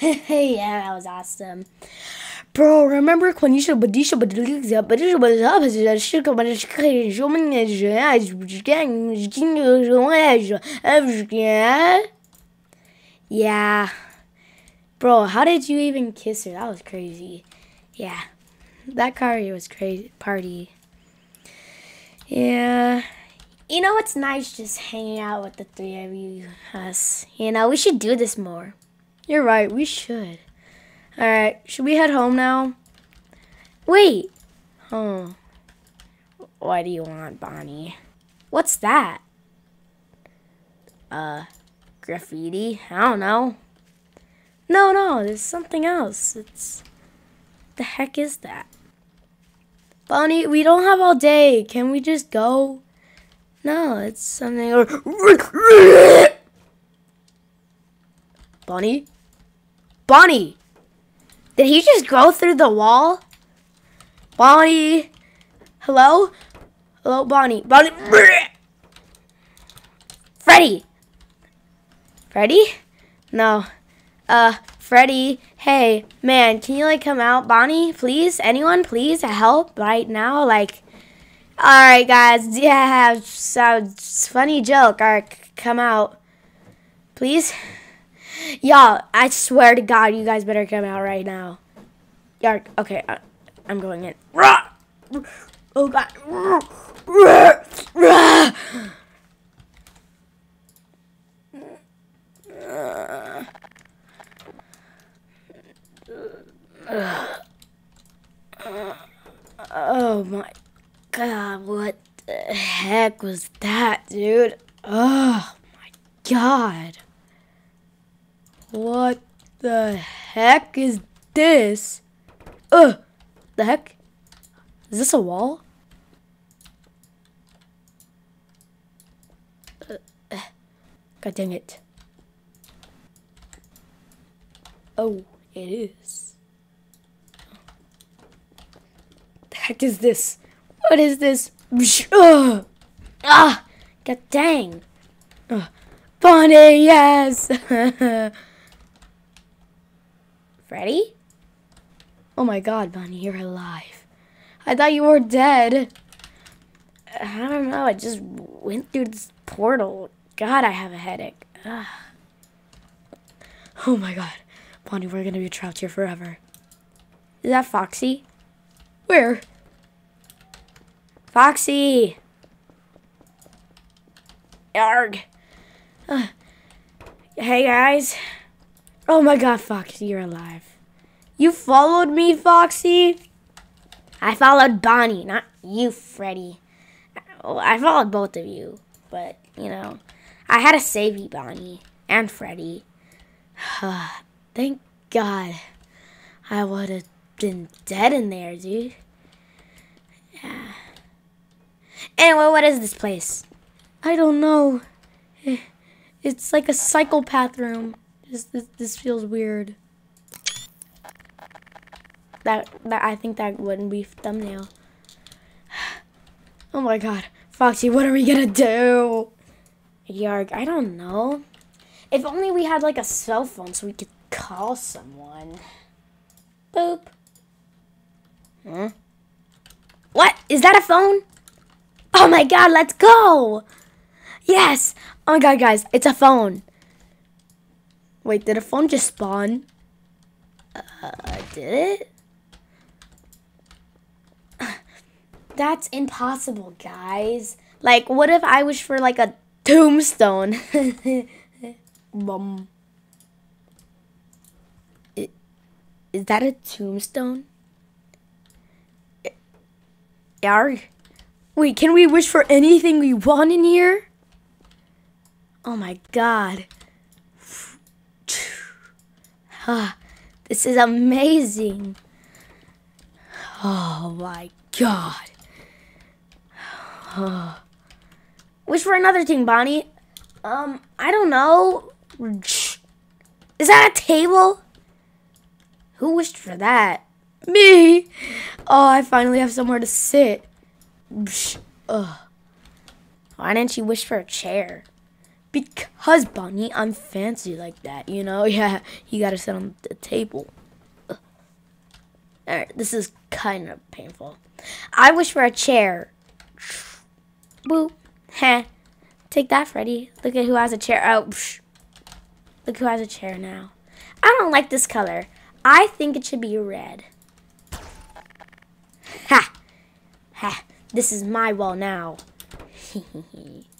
yeah, that was awesome. Bro, remember when you should but you should but you should but you should but you should but you should Yeah. Bro, how did you even kiss her? That was crazy. Yeah. That party was crazy party. Yeah. You know it's nice just hanging out with the three of you us. You know, we should do this more. You're right, we should. Alright, should we head home now? Wait. Oh. What do you want, Bonnie? What's that? Uh, graffiti? I don't know. No, no, there's something else. It's. The heck is that? Bonnie, we don't have all day. Can we just go? No, it's something. Bonnie? Bonnie! Did he just go through the wall? Bonnie? Hello? Hello, Bonnie? Bonnie? Freddy! Freddy? No. Uh, Freddy, hey, man, can you like come out? Bonnie, please? Anyone, please help right now? Like, alright, guys, yeah, sounds funny joke. Alright, come out. Please? Y'all, I swear to God, you guys better come out right now. Yark, okay, I, I'm going in. Oh God. Oh my God, what the heck was that, dude? Oh my God. What the heck is this? Ugh! The heck? Is this a wall? Uh, God dang it. Oh, it is. The heck is this? What is this? Ugh! Ah! God dang! Ugh. Bonnie, yes! Freddy? Oh my god, Bonnie, you're alive. I thought you were dead. I don't know, I just went through this portal. God, I have a headache. Ugh. Oh my god. Bonnie, we're gonna be trapped here forever. Is that Foxy? Where? Foxy! Arg! Uh, hey guys. Oh my god, Foxy, you're alive. You followed me, Foxy? I followed Bonnie, not you, Freddy. I followed both of you, but, you know, I had to save you, Bonnie, and Freddy. Thank God. I would have been dead in there, dude. Yeah. Anyway, what is this place? I don't know. It's like a psychopath room. This, this, this feels weird. That, that I think that wouldn't be thumbnail. Oh my god. Foxy, what are we gonna do? Yarg, I don't know. If only we had like a cell phone so we could call someone. Boop. Huh? What? Is that a phone? Oh my god, let's go! Yes! Oh my god, guys, it's a phone. Wait, did a phone just spawn? Uh, did it? That's impossible, guys. Like, what if I wish for, like, a tombstone? Bum. Is that a tombstone? Yarg? Wait, can we wish for anything we want in here? Oh my god. Ah, this is amazing. Oh my god. Oh. Wish for another thing, Bonnie. Um, I don't know. Is that a table? Who wished for that? Me. Oh, I finally have somewhere to sit. Ugh. Why didn't you wish for a chair? Because, Bonnie, I'm fancy like that, you know? Yeah, you gotta sit on the table. Alright, this is kind of painful. I wish for a chair. Boo. Heh. Take that, Freddy. Look at who has a chair. Oh, psh. Look who has a chair now. I don't like this color. I think it should be red. Ha! Ha! This is my wall now.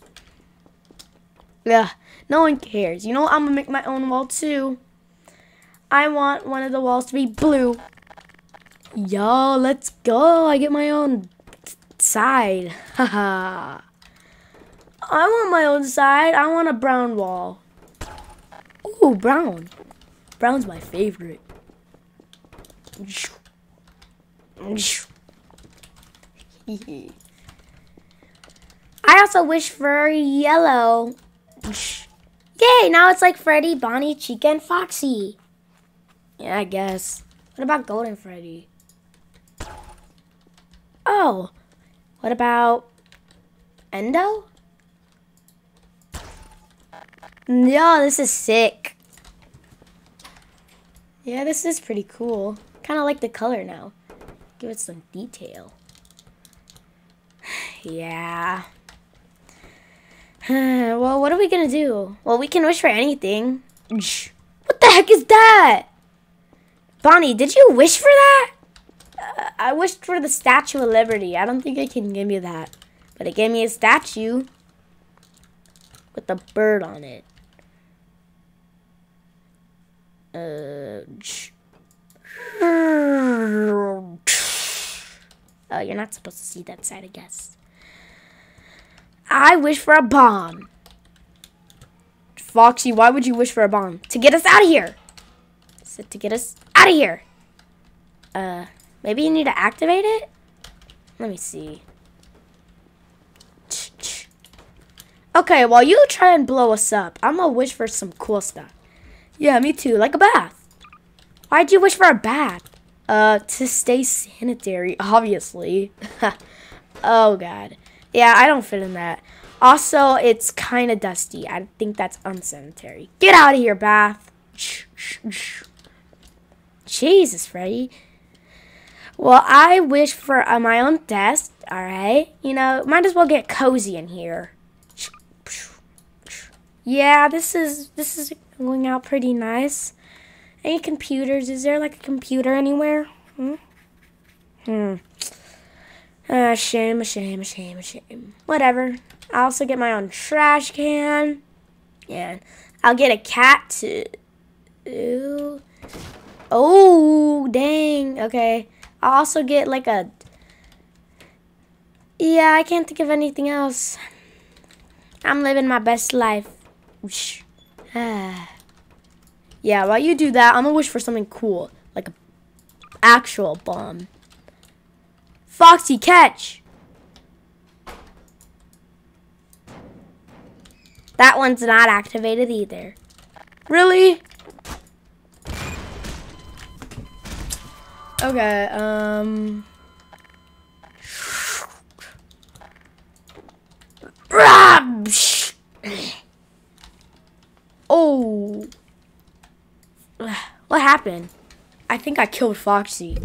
yeah, no one cares. You know, what? I'm gonna make my own wall too. I want one of the walls to be blue. Yo, let's go. I get my own side. Haha. I want my own side. I want a brown wall. Ooh, brown. Brown's my favorite. I also wish for yellow. Yay, now it's like Freddy, Bonnie, Chica, and Foxy. Yeah, I guess. What about Golden Freddy? Oh, what about Endo? Yo, this is sick. Yeah, this is pretty cool. Kind of like the color now. Give it some detail. yeah. well, what are we gonna do? Well, we can wish for anything. What the heck is that? Bonnie, did you wish for that? Uh, I wished for the Statue of Liberty. I don't think it can give me that. But it gave me a statue with a bird on it. Uh, oh, you're not supposed to see that side, I guess. I wish for a bomb. Foxy, why would you wish for a bomb? To get us out of here. So to get us out of here. Uh, maybe you need to activate it? Let me see. Okay, while you try and blow us up, I'm gonna wish for some cool stuff. Yeah, me too. Like a bath. Why'd you wish for a bath? Uh, to stay sanitary, obviously. oh, God. Yeah, I don't fit in that. Also, it's kind of dusty. I think that's unsanitary. Get out of here, bath. Jesus, Freddy. Well, I wish for uh, my own desk, alright? You know, might as well get cozy in here. Yeah, this is, this is going out pretty nice. Any computers? Is there like a computer anywhere? Hmm? Hmm. Uh, shame, shame, shame, shame. Whatever. I also get my own trash can. And I'll get a cat to... Oh, dang. Okay. I'll also get like a... Yeah, I can't think of anything else. I'm living my best life. yeah, while you do that, I'm gonna wish for something cool, like an actual bomb. Foxy, catch! That one's not activated either. Really? Okay, um... Oh. What happened? I think I killed Foxy.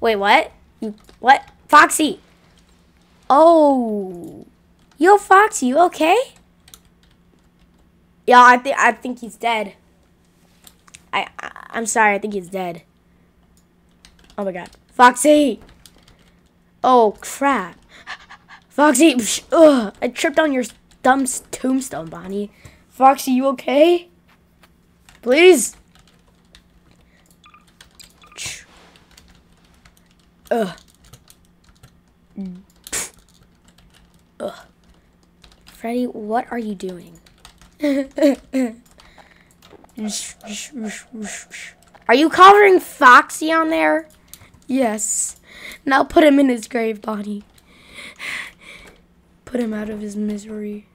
Wait, what? You what? Foxy. Oh. Yo, Foxy, you okay? Yeah, I think I think he's dead. I, I I'm sorry, I think he's dead. Oh my god. Foxy! Oh crap. Foxy! Ugh, I tripped on your dumb tombstone, Bonnie. Foxy, you okay? Please? Ugh. Ugh. Freddy, what are you doing? are you covering Foxy on there? Yes. Now put him in his grave, Bonnie. Put him out of his misery.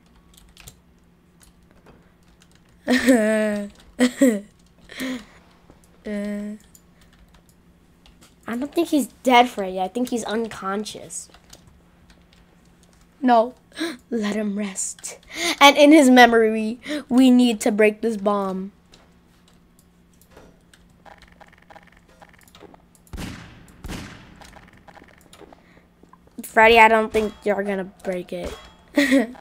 uh, I don't think he's dead, Freddy. I think he's unconscious. No, let him rest. And in his memory, we need to break this bomb. Freddy, I don't think you're gonna break it.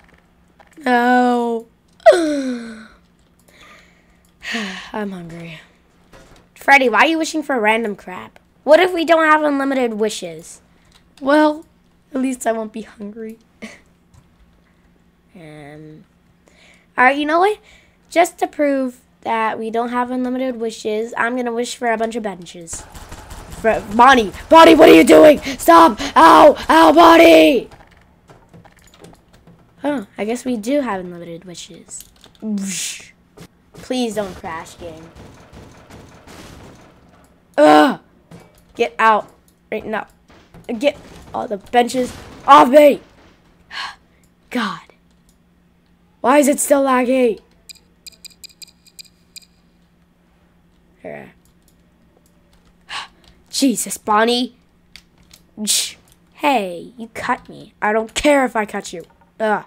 no. I'm hungry. Freddy, why are you wishing for random crap? What if we don't have unlimited wishes? Well, at least I won't be hungry. um, Alright, you know what? Just to prove that we don't have unlimited wishes, I'm gonna wish for a bunch of benches. Bonnie! Bonnie, what are you doing? Stop! Ow! Ow, Bonnie! Oh, I guess we do have unlimited wishes. Please don't crash, game. Ugh! Get out right now. Get all the benches off me! God. Why is it still laggy? Jesus, Bonnie. Hey, you cut me. I don't care if I cut you. Ugh.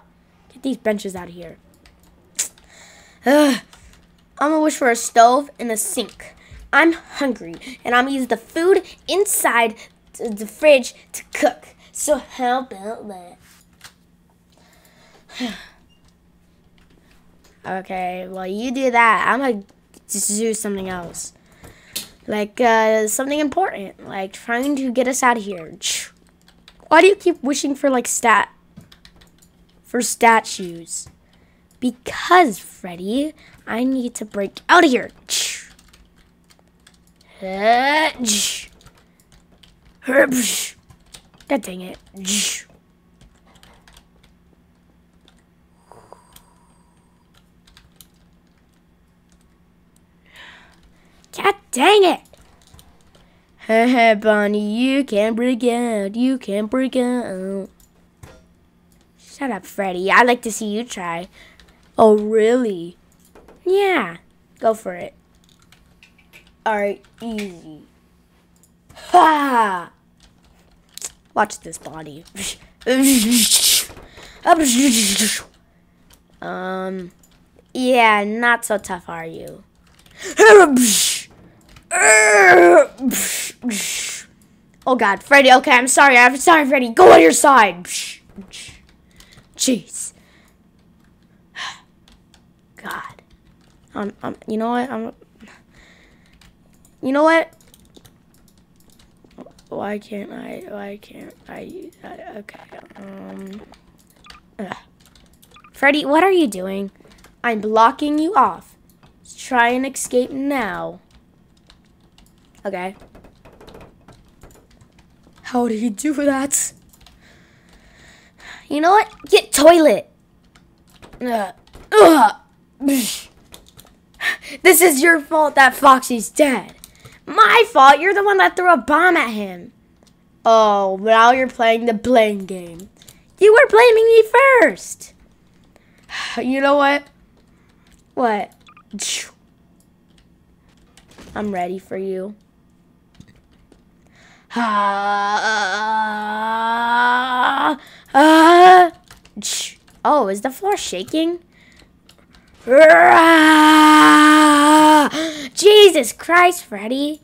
Get these benches out of here. Ugh. I'm gonna wish for a stove and a sink. I'm hungry, and I'm gonna the food inside the fridge to cook. So how about that? okay, well you do that. I'm gonna just do something else. Like, uh, something important. Like, trying to get us out of here. Why do you keep wishing for, like, stat... For statues? Because, Freddy, I need to break out of here. God dang it. God dang it! Haha, Bonnie, you can't break out. You can't break out. Shut up, Freddy. I'd like to see you try. Oh, really? Yeah, go for it. Alright, easy. Ha! Watch this, body. um, yeah, not so tough, are you? Oh god, Freddy, okay, I'm sorry, I'm sorry, Freddy. Go on your side. Jeez. God. Um, um, you know what? I'm. You know what? Why can't I? Why can't I? I okay. Um. Ugh. Freddy, what are you doing? I'm blocking you off. Let's try and escape now. Okay. How did he do that? You know what? Get toilet. Ugh. Ugh. This is your fault that Foxy's dead. My fault? You're the one that threw a bomb at him. Oh, now you're playing the blame game. You were blaming me first. You know what? What? I'm ready for you. Ah, ah. Oh, is the floor shaking? Jesus Christ, Freddy.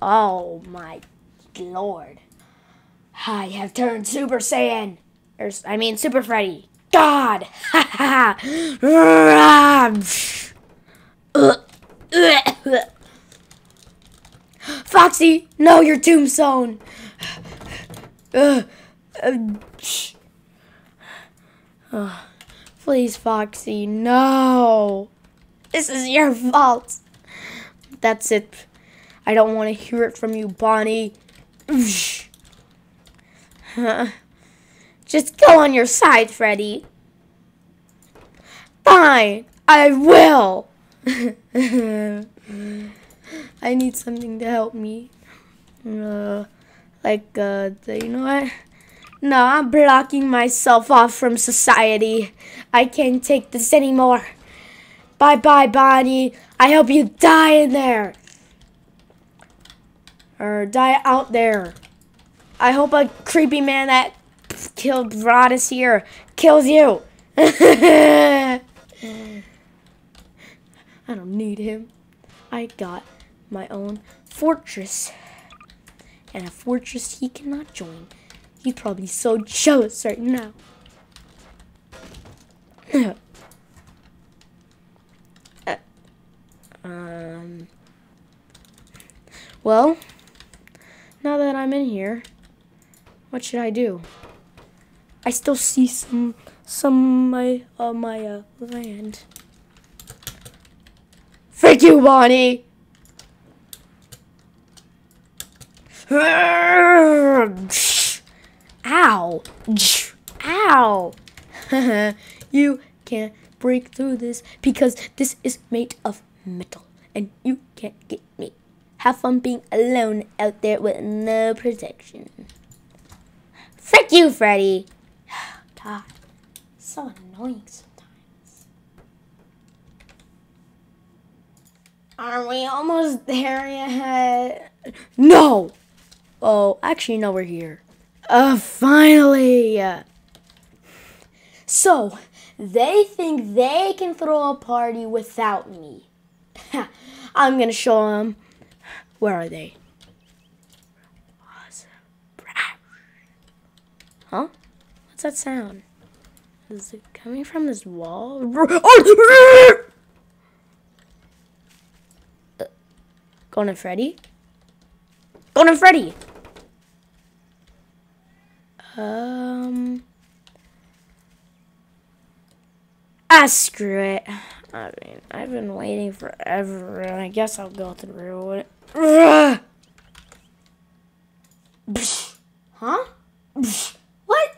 Oh my lord. I have turned Super Saiyan. Or, I mean, Super Freddy. God! Foxy, no, your tombstone. Please, Foxy, no. This is your fault. That's it. I don't want to hear it from you, Bonnie. Just go on your side, Freddy. Fine, I will. I need something to help me. Uh, like, uh, you know what? No, I'm blocking myself off from society. I can't take this anymore. Bye-bye, Bonnie. I hope you die in there. Or die out there. I hope a creepy man that killed Rod is here kills you. I don't need him. I got my own fortress. And a fortress he cannot join. He's probably so jealous right now. um. Well, now that I'm in here, what should I do? I still see some some my uh, my uh, land. Thank you, Bonnie. Ow! Ow! you can't break through this because this is made of metal and you can't get me. Have fun being alone out there with no protection. Frick you, Freddy! God, so annoying sometimes. Are we almost there yet? No! Oh, actually, no, we're here. Uh, finally! So, they think they can throw a party without me. I'm gonna show them. Where are they? Huh? What's that sound? Is it coming from this wall? Oh! Uh, to Freddy? Going to Freddy! Um. Ah, screw it. I mean, I've been waiting forever, and I guess I'll go through it. Huh? What?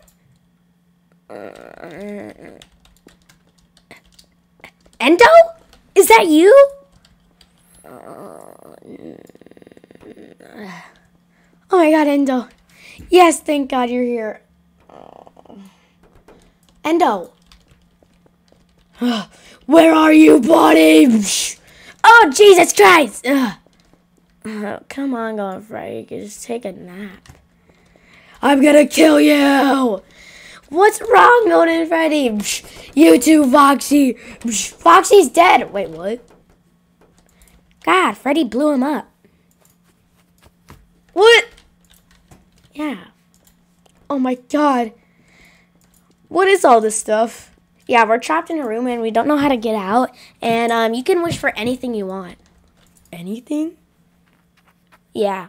Endo? Is that you? Oh my god, Endo. Yes, thank God you're here. Endo. Where are you, buddy? Oh, Jesus Christ! Oh, come on, Golden Freddy. Just take a nap. I'm gonna kill you! What's wrong, Golden Freddy? You too, Foxy. Foxy's dead. Wait, what? God, Freddy blew him up. What? Yeah. Oh my god. What is all this stuff? Yeah, we're trapped in a room and we don't know how to get out. And um, you can wish for anything you want. Anything? Yeah.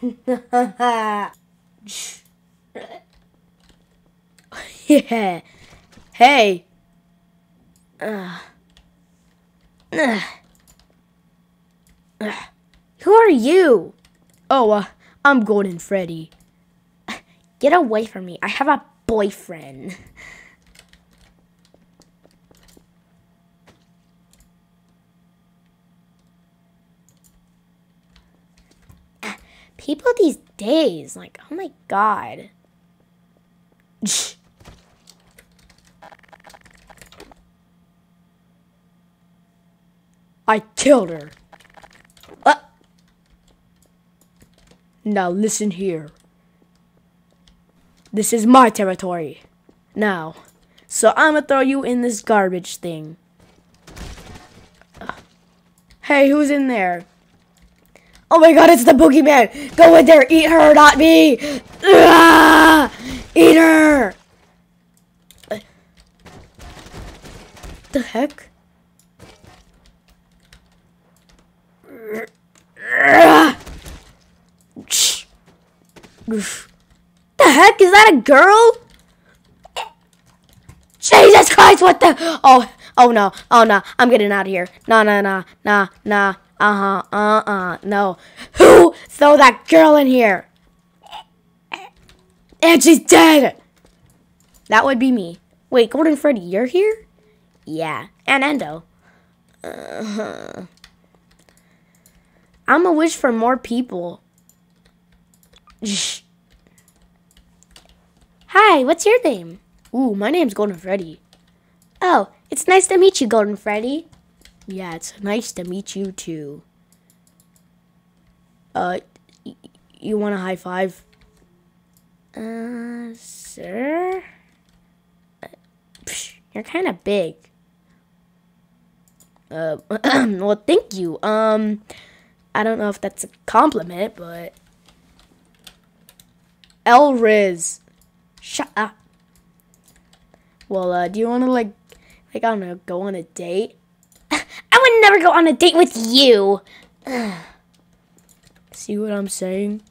yeah. Hey. Who are you? Oh, uh, I'm Golden Freddy. Get away from me. I have a boyfriend. People these days, like, oh my god. I killed her. Uh. Now listen here. This is my territory. Now. So I'm gonna throw you in this garbage thing. Hey, who's in there? Oh my god, it's the boogeyman! Go in there, eat her, not me! Eat her! The heck? The heck? Is that a girl? Jesus Christ, what the? Oh, oh no, oh no, I'm getting out of here. No, no, no, no, no. Uh-huh, uh-uh, no. Who throw that girl in here? And she's dead! That would be me. Wait, Golden Freddy, you're here? Yeah, and Endo. Uh-huh. I'm a wish for more people. Shh. Hi, what's your name? Ooh, my name's Golden Freddy. Oh, it's nice to meet you, Golden Freddy. Yeah, it's nice to meet you too. Uh, you want a high five? Uh, sir? Uh, psh, you're kind of big. Uh, well, thank you. Um, I don't know if that's a compliment, but Elriz, shut up. Well, uh, do you want to like, like I don't know, go on a date? I would never go on a date with you. See what I'm saying?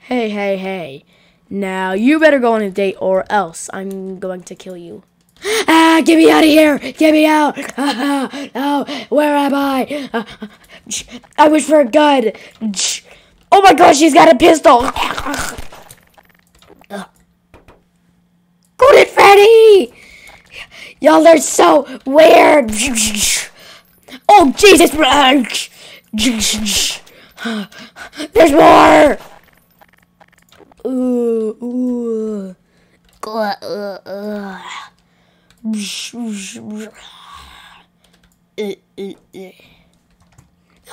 Hey, hey, hey. Now, you better go on a date or else I'm going to kill you. Ah, get me out of here! Get me out! Ah, no, where am I? Ah, I wish for a gun. Oh my gosh, she's got a pistol! Golden Freddy! Y'all are so weird! Oh, Jesus! There's more!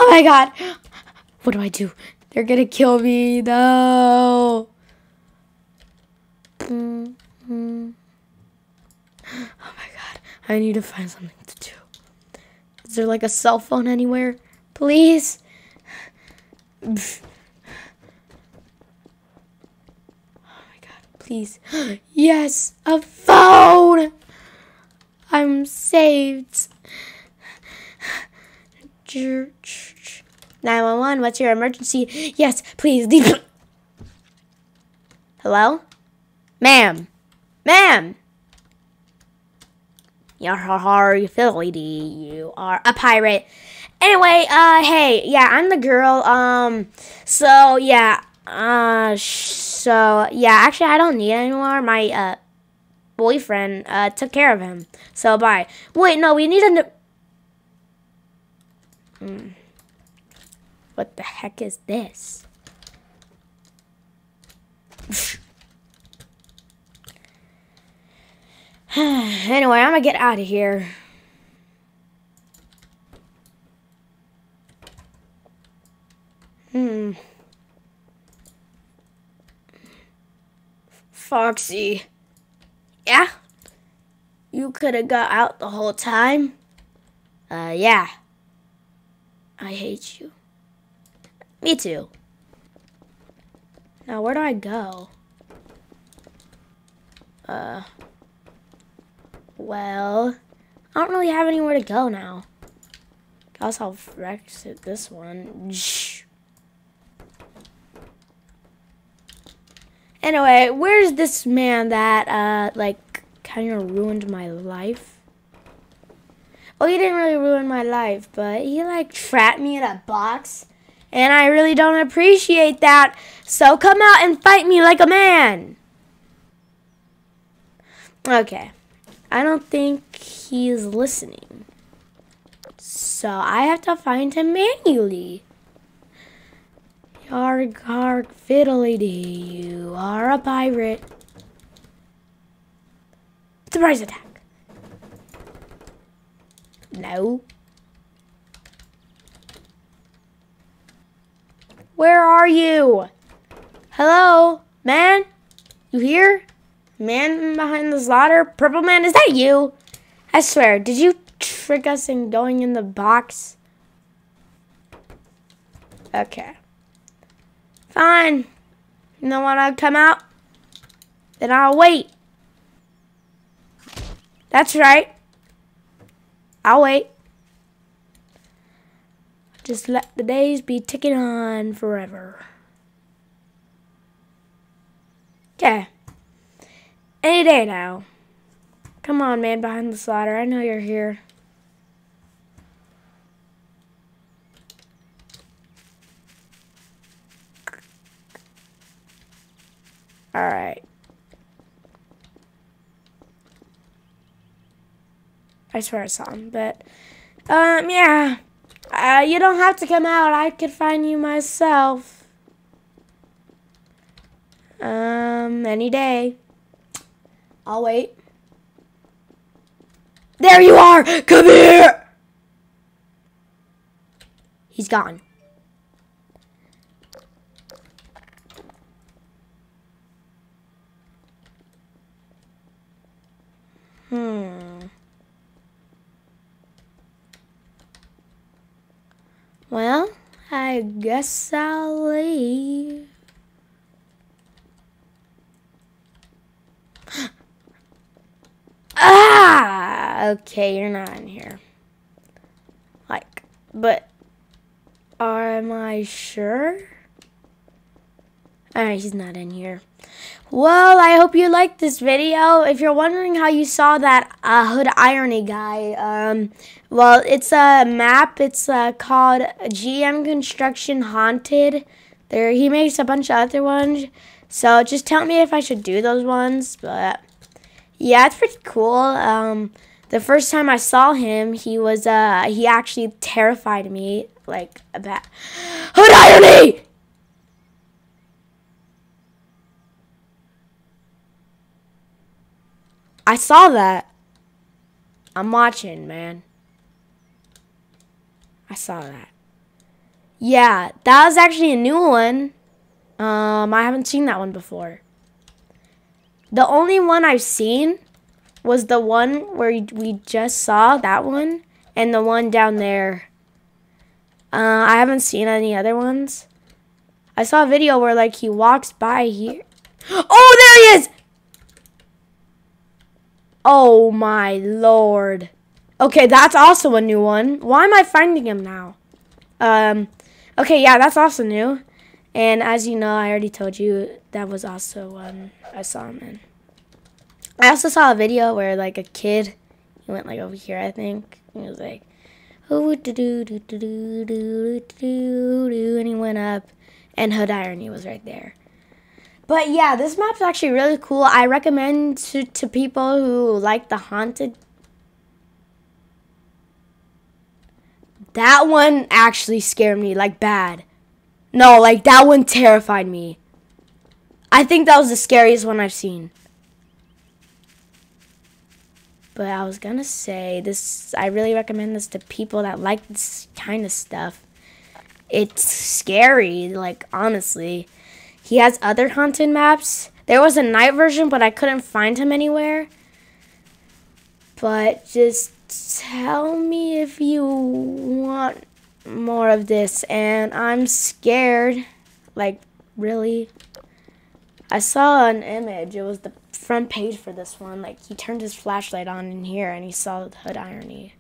Oh my god! What do I do? They're gonna kill me. No! Oh my. I need to find something to do. Is there like a cell phone anywhere? Please? Oh my god, please. Yes, a phone! I'm saved. 911, what's your emergency? Yes, please. Hello? Ma'am. Ma'am. You're a Philly, you are a pirate. Anyway, uh, hey, yeah, I'm the girl. Um, so yeah, uh, so yeah, actually, I don't need anymore. My uh boyfriend uh took care of him. So bye. Wait, no, we need a. Mm. What the heck is this? anyway, I'm gonna get out of here. Hmm. Foxy. Yeah? You could have got out the whole time? Uh, yeah. I hate you. Me too. Now, where do I go? Uh, well, I don't really have anywhere to go now. Guess I'll exit this one. Anyway, where's this man that, uh, like, kind of ruined my life? Well, he didn't really ruin my life, but he, like, trapped me in a box. And I really don't appreciate that. So come out and fight me like a man. Okay. I don't think he's listening. So I have to find him manually. Yarg, yarg, fiddly dee, you are a pirate. Surprise attack. No. Where are you? Hello, man? You here? Man behind the slaughter? Purple man, is that you? I swear, did you trick us in going in the box? Okay. Fine. You don't want to come out? Then I'll wait. That's right. I'll wait. Just let the days be ticking on forever. Okay. Any day now. Come on, man behind the slaughter. I know you're here. Alright. I swear I saw him, but, um, yeah. Uh, you don't have to come out. I could find you myself. Um, any day. I'll wait. There you are! Come here! He's gone. Hmm. Well, I guess I'll leave. Okay, you're not in here. Like, but am I sure? Alright, he's not in here. Well, I hope you liked this video. If you're wondering how you saw that uh, Hood Irony guy, um, well, it's a map. It's uh, called GM Construction Haunted. There, he makes a bunch of other ones. So just tell me if I should do those ones. But yeah, it's pretty cool. Um, the first time I saw him, he was uh, he actually terrified me like about Hood Irony. I saw that. I'm watching, man. I saw that. Yeah, that was actually a new one. Um, I haven't seen that one before. The only one I've seen was the one where we just saw, that one, and the one down there. Uh, I haven't seen any other ones. I saw a video where, like, he walks by here. Oh, there he is! Oh my lord. Okay, that's also a new one. Why am I finding him now? Um, okay, yeah, that's also new. And as you know, I already told you that was also one I saw him in. I also saw a video where like a kid, he went like over here, I think. He was like, oh, do do do do do do do do, and he went up, and Hood Irony was right there. But yeah, this map's actually really cool. I recommend to, to people who like the haunted. That one actually scared me, like bad. No, like that one terrified me. I think that was the scariest one I've seen. But I was gonna say this I really recommend this to people that like this kind of stuff. It's scary, like honestly. He has other haunted maps. There was a night version, but I couldn't find him anywhere. But just tell me if you want more of this. And I'm scared. Like, really? I saw an image. It was the front page for this one. Like, he turned his flashlight on in here and he saw the hood irony.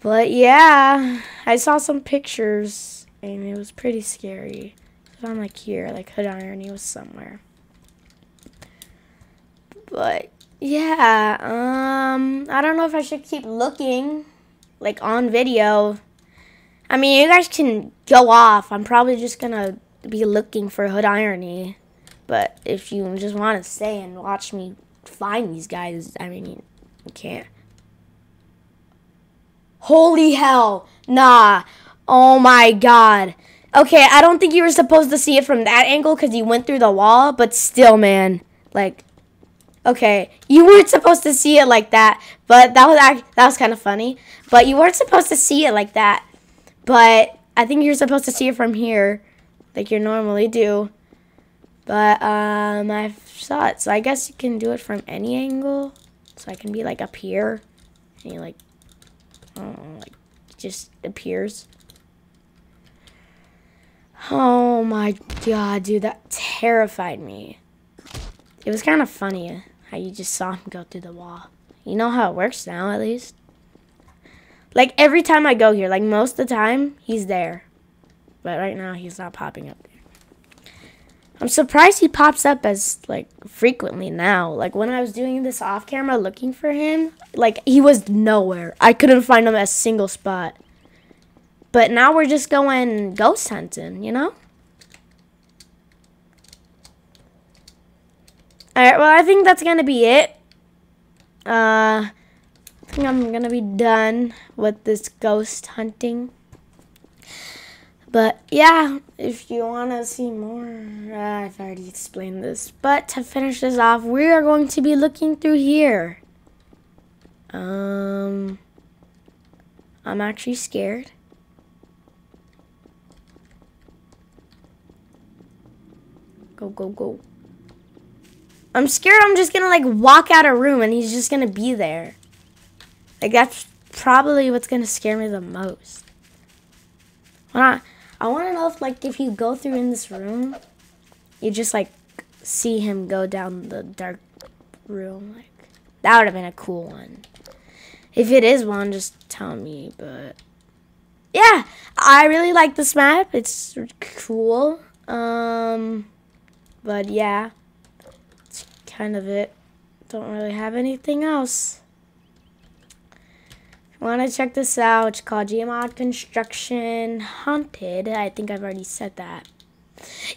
But yeah, I saw some pictures and it was pretty scary. So I'm like here, like Hood Irony was somewhere. But yeah, um, I don't know if I should keep looking, like on video. I mean, you guys can go off. I'm probably just gonna be looking for Hood Irony. But if you just want to stay and watch me find these guys, I mean, you, you can't. Holy hell! Nah. Oh my god. Okay, I don't think you were supposed to see it from that angle because you went through the wall, but still, man. Like, okay, you weren't supposed to see it like that, but that was that was kind of funny. But you weren't supposed to see it like that. But I think you're supposed to see it from here, like you normally do. But um, I saw it, so I guess you can do it from any angle. So I can be like up here, and you like, know, like just appears. Oh my god, dude, that terrified me. It was kind of funny how you just saw him go through the wall. You know how it works now, at least? Like, every time I go here, like, most of the time, he's there. But right now, he's not popping up. I'm surprised he pops up as, like, frequently now. Like, when I was doing this off camera looking for him, like, he was nowhere. I couldn't find him at a single spot. But now we're just going ghost hunting, you know? Alright, well, I think that's to be it. Uh, I think I'm to be done with this ghost hunting. But, yeah, if you want to see more, uh, I've already explained this. But to finish this off, we are going to be looking through here. Um, I'm actually scared. Go, go, go. I'm scared I'm just gonna like walk out a room and he's just gonna be there. Like that's probably what's gonna scare me the most. When I, I want to know if like if you go through in this room, you just like see him go down the dark room. Like that would have been a cool one. If it is one, just tell me. But yeah, I really like this map. It's cool. Um, but yeah, it's kind of it. Don't really have anything else. Want to check this out? It's called Gmod Construction Haunted. I think I've already said that.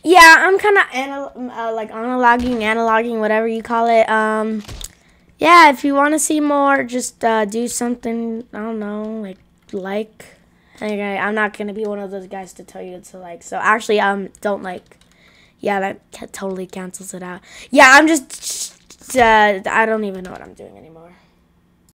Yeah, I'm kind of anal uh, like analoging, analoging, whatever you call it. Um, yeah, if you want to see more, just uh, do something. I don't know, like like. Okay, I'm not gonna be one of those guys to tell you to like. So actually, um, don't like. Yeah, that totally cancels it out. Yeah, I'm just. Uh, I don't even know what I'm doing anymore.